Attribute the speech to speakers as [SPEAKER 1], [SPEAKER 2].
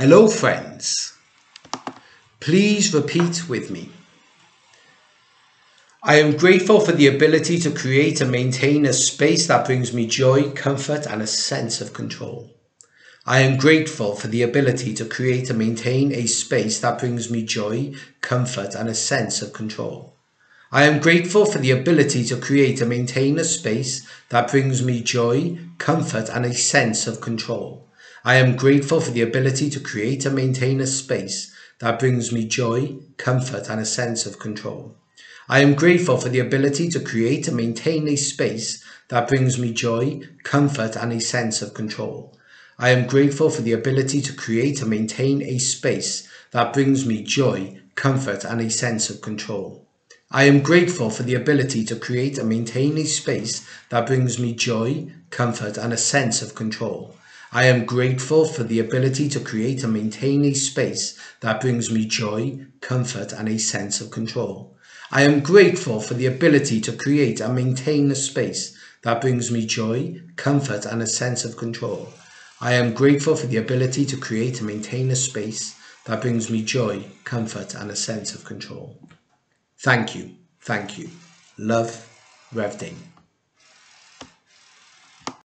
[SPEAKER 1] Hello, friends. Please repeat with me. I am grateful for the ability to create and maintain a space that brings me joy, comfort, and a sense of control. I am grateful for the ability to create and maintain a space that brings me joy, comfort, and a sense of control. I am grateful for the ability to create and maintain a space that brings me joy, comfort, and a sense of control. I am grateful for the ability to create and maintain a space that brings me joy, comfort, and a sense of control. I am grateful for the ability to create and maintain a space that brings me joy, comfort, and a sense of control. I am grateful for the ability to create and maintain a space that brings me joy, comfort, and a sense of control. I am grateful for the ability to create and maintain a space that brings me joy, comfort, and a sense of control. I am grateful for the ability to create and maintain a space that brings me joy, comfort, and a sense of control. I am grateful for the ability to create and maintain a space that brings me joy, comfort, and a sense of control. I am grateful for the ability to create and maintain a space that brings me joy, comfort, and a sense of control. Thank you. Thank you. Love, Rev Dane.